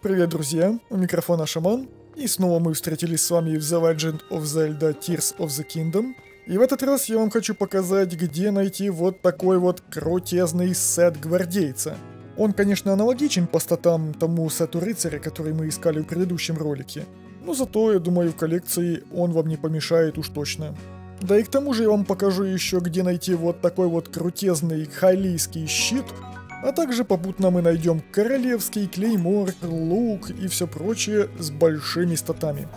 Привет, друзья! У микрофона Шаман. И снова мы встретились с вами в The Legend of Zelda Tears of the Kingdom. И в этот раз я вам хочу показать, где найти вот такой вот крутезный сет гвардейца. Он, конечно, аналогичен по статам тому сету рыцаря, который мы искали в предыдущем ролике. Но зато, я думаю, в коллекции он вам не помешает уж точно. Да и к тому же я вам покажу еще, где найти вот такой вот крутезный хайлийский щит, а также попутно мы найдем королевский клеймор, лук и все прочее с большими статами.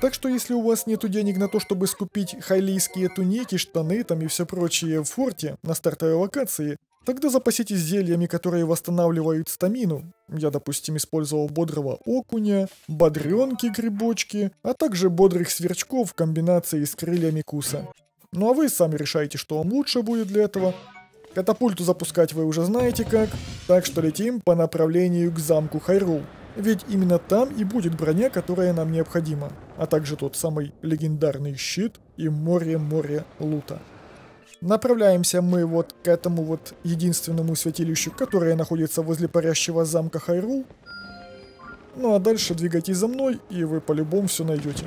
Так что если у вас нету денег на то, чтобы скупить хайлийские туники, штаны там и все прочее в форте на стартовой локации, тогда запаситесь зельями, которые восстанавливают стамину. Я, допустим, использовал бодрого окуня, бодренки грибочки, а также бодрых сверчков в комбинации с крыльями куса. Ну а вы сами решайте, что вам лучше будет для этого, Катапульту запускать вы уже знаете как, так что летим по направлению к замку Хайрул. Ведь именно там и будет броня, которая нам необходима, а также тот самый легендарный щит и море-море лута. Направляемся мы вот к этому вот единственному святилищу, которое находится возле парящего замка Хайрул. Ну а дальше двигайтесь за мной, и вы по-любому все найдете.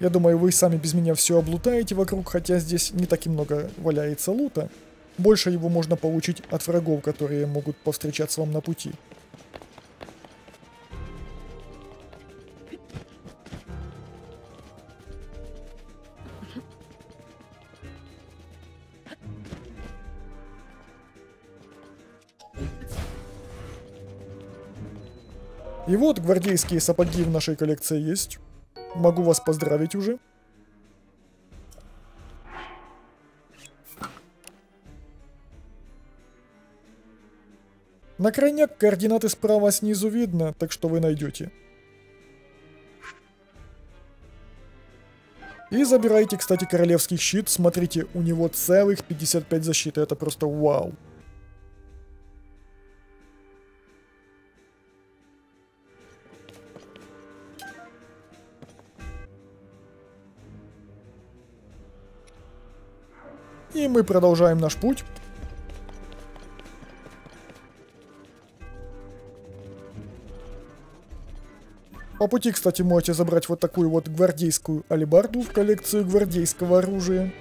Я думаю, вы сами без меня все облутаете вокруг, хотя здесь не так и много валяется лута. Больше его можно получить от врагов, которые могут повстречаться вам на пути. И вот гвардейские сапоги в нашей коллекции есть. Могу вас поздравить уже. На крайняк координаты справа снизу видно, так что вы найдете. И забирайте, кстати, королевский щит. Смотрите, у него целых 55 защиты. Это просто вау. И мы продолжаем наш путь. По пути, кстати, можете забрать вот такую вот гвардейскую алибарду в коллекцию гвардейского оружия.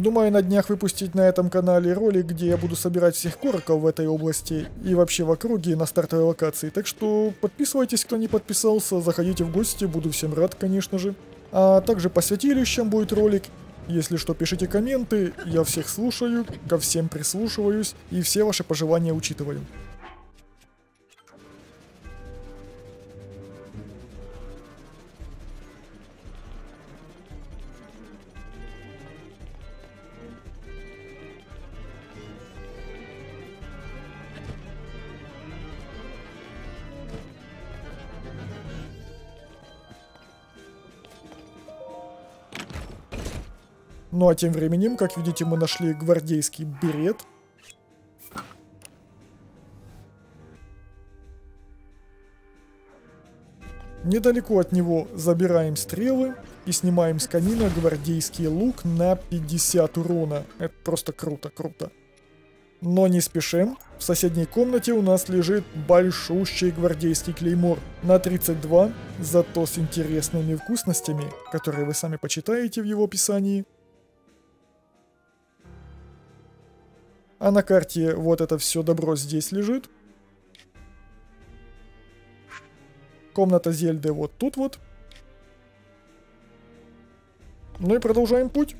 Думаю на днях выпустить на этом канале ролик, где я буду собирать всех короков в этой области и вообще в округе на стартовой локации. Так что подписывайтесь, кто не подписался, заходите в гости, буду всем рад, конечно же. А также по святилищам будет ролик. Если что, пишите комменты, я всех слушаю, ко всем прислушиваюсь и все ваши пожелания учитываю. Ну а тем временем, как видите, мы нашли гвардейский берет. Недалеко от него забираем стрелы и снимаем с канина гвардейский лук на 50 урона. Это просто круто, круто. Но не спешим. В соседней комнате у нас лежит большущий гвардейский клеймор на 32, зато с интересными вкусностями, которые вы сами почитаете в его описании. А на карте вот это все добро здесь лежит. Комната Зельды вот тут вот. Ну и продолжаем путь.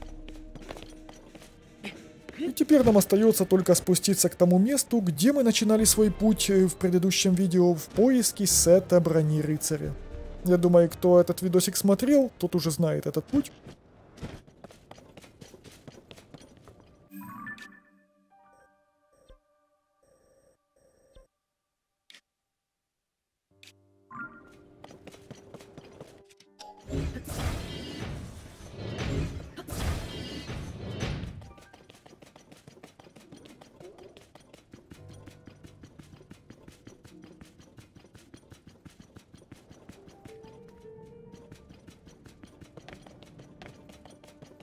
И теперь нам остается только спуститься к тому месту, где мы начинали свой путь э, в предыдущем видео в поиске сета брони рыцаря. Я думаю, кто этот видосик смотрел, тот уже знает этот путь.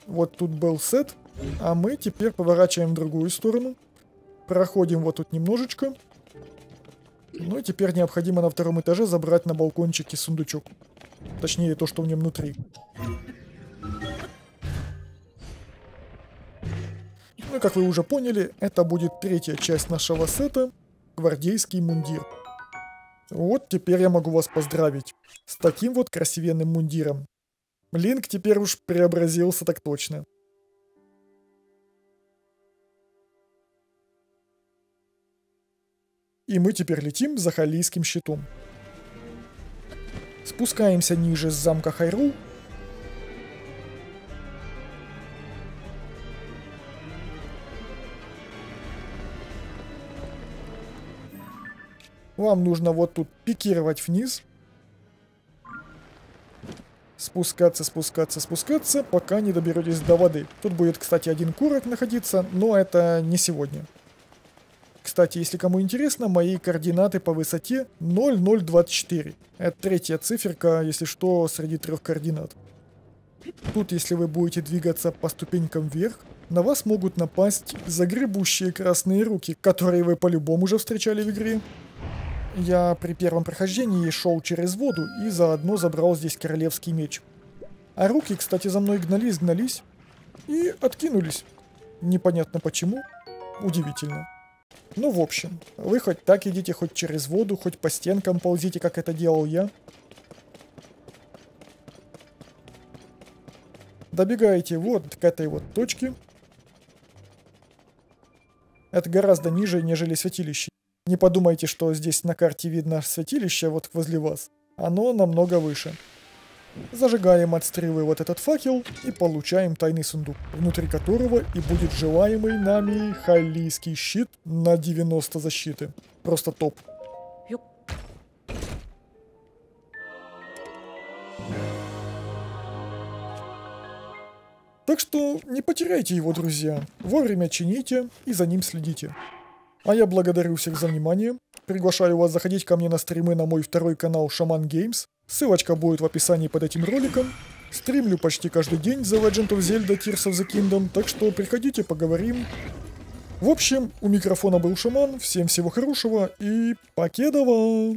Вот тут был сет, а мы теперь поворачиваем в другую сторону. Проходим вот тут немножечко. Ну и теперь необходимо на втором этаже забрать на балкончике сундучок. Точнее, то, что в нем внутри. Ну, как вы уже поняли, это будет третья часть нашего сета «Гвардейский мундир». Вот теперь я могу вас поздравить с таким вот красивенным мундиром. Линк теперь уж преобразился так точно. И мы теперь летим за Халийским щитом. Спускаемся ниже с замка Хайру. Вам нужно вот тут пикировать вниз. Спускаться, спускаться, спускаться, пока не доберетесь до воды. Тут будет, кстати, один курок находиться, но это не сегодня. Кстати, если кому интересно, мои координаты по высоте 0024. Это третья циферка, если что, среди трех координат. Тут, если вы будете двигаться по ступенькам вверх, на вас могут напасть загребущие красные руки, которые вы по-любому уже встречали в игре. Я при первом прохождении шел через воду и заодно забрал здесь королевский меч. А руки, кстати, за мной гнались-гнались и откинулись. Непонятно почему. Удивительно. Ну, в общем, вы хоть так идите, хоть через воду, хоть по стенкам ползите, как это делал я. Добегаете вот к этой вот точке. Это гораздо ниже, нежели святилище. Не подумайте, что здесь на карте видно святилище вот возле вас. Оно намного выше. Зажигаем от стрелы вот этот факел и получаем тайный сундук, внутри которого и будет желаемый нами халийский щит на 90 защиты. Просто топ. Так что не потеряйте его, друзья. Вовремя чините и за ним следите. А я благодарю всех за внимание. Приглашаю вас заходить ко мне на стримы на мой второй канал Shaman Games. Ссылочка будет в описании под этим роликом. Стримлю почти каждый день The Legend of Zelda Tears of the Kingdom, так что приходите, поговорим. В общем, у микрофона был Шаман, всем всего хорошего и покедова!